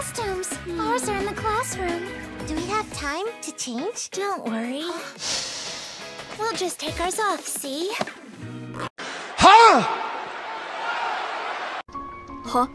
costumes. Ours are in the classroom. Do we have time to change? Don't worry. Oh. We'll just take ours off, see? Huh? Huh?